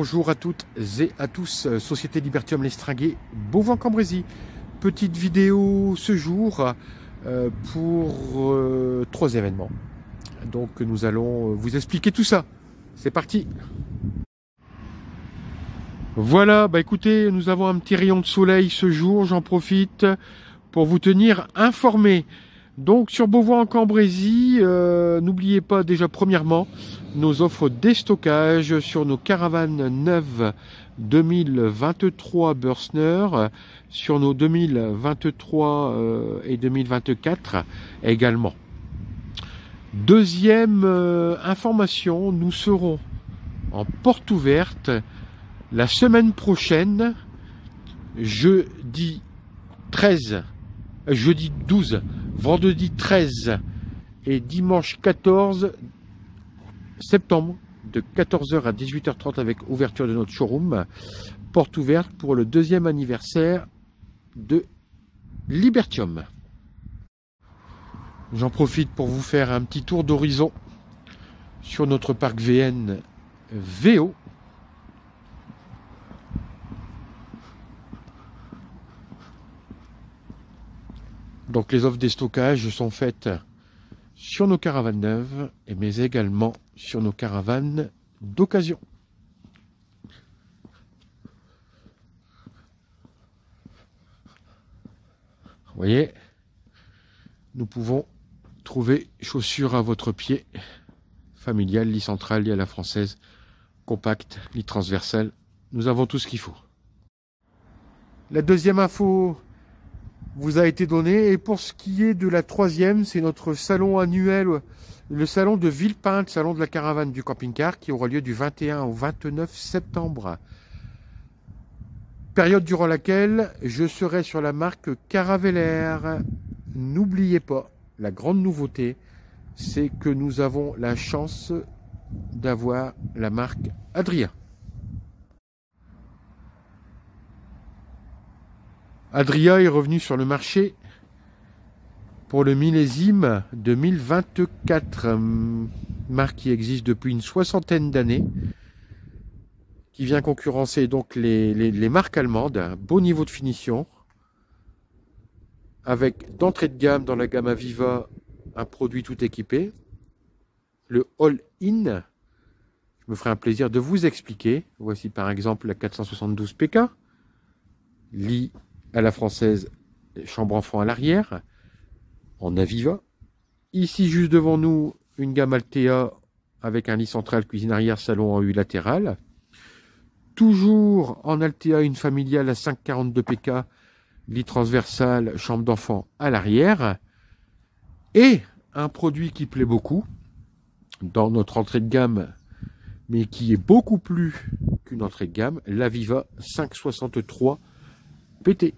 Bonjour à toutes et à tous, euh, Société Libertium Lestringuet, Beauvant-Cambrésis. Petite vidéo ce jour euh, pour euh, trois événements. Donc nous allons vous expliquer tout ça. C'est parti Voilà, bah écoutez, nous avons un petit rayon de soleil ce jour, j'en profite pour vous tenir informé. Donc sur Beauvoir en Cambrésis, euh, n'oubliez pas déjà premièrement nos offres déstockage sur nos caravanes neuves 2023 Bursner, sur nos 2023 euh, et 2024 également. Deuxième euh, information, nous serons en porte ouverte la semaine prochaine, jeudi 13, jeudi 12 vendredi 13 et dimanche 14 septembre de 14h à 18h30 avec ouverture de notre showroom. Porte ouverte pour le deuxième anniversaire de Libertium. J'en profite pour vous faire un petit tour d'horizon sur notre parc VN VO Donc les offres des stockages sont faites sur nos caravanes neuves, mais également sur nos caravanes d'occasion. Vous voyez, nous pouvons trouver chaussures à votre pied, familiale, lit centrale, lit à la française, compact, lit transversal. Nous avons tout ce qu'il faut. La deuxième info vous a été donné. Et pour ce qui est de la troisième, c'est notre salon annuel, le salon de Villepinte, salon de la caravane du camping-car, qui aura lieu du 21 au 29 septembre. Période durant laquelle je serai sur la marque Caravelaire. N'oubliez pas, la grande nouveauté, c'est que nous avons la chance d'avoir la marque Adrien. Adria est revenu sur le marché pour le millésime 2024, marque qui existe depuis une soixantaine d'années, qui vient concurrencer donc les, marques allemandes, beau niveau de finition, avec d'entrée de gamme dans la gamme Aviva un produit tout équipé, le All-In, je me ferai un plaisir de vous expliquer. Voici par exemple la 472 PK, lit à la française, chambre enfant à l'arrière, en Aviva. Ici, juste devant nous, une gamme Altea avec un lit central, cuisine arrière, salon en U latéral. Toujours en Altea, une familiale à 542 PK, lit transversal, chambre d'enfant à l'arrière. Et un produit qui plaît beaucoup dans notre entrée de gamme, mais qui est beaucoup plus qu'une entrée de gamme, l'Aviva 563 PT.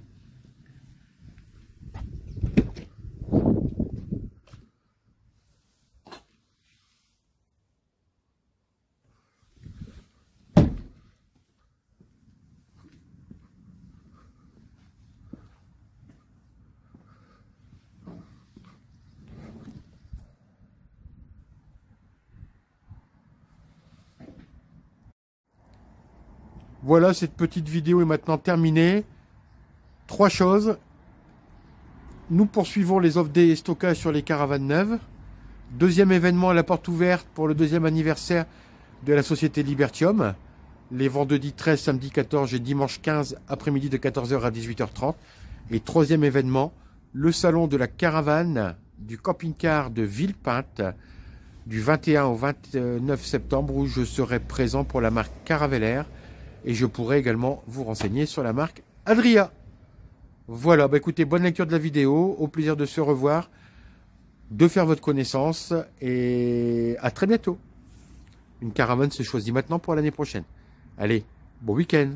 Voilà, cette petite vidéo est maintenant terminée. Trois choses. Nous poursuivons les offres des stockages sur les caravanes neuves. Deuxième événement à la porte ouverte pour le deuxième anniversaire de la société Libertium. Les vendredis 13, samedi 14 et dimanche 15 après-midi de 14h à 18h30. Et troisième événement, le salon de la caravane du camping-car de Villepinte du 21 au 29 septembre où je serai présent pour la marque Caravelaire et je pourrai également vous renseigner sur la marque Adria. Voilà, bah écoutez, bonne lecture de la vidéo, au plaisir de se revoir, de faire votre connaissance et à très bientôt. Une caravane se choisit maintenant pour l'année prochaine. Allez, bon week-end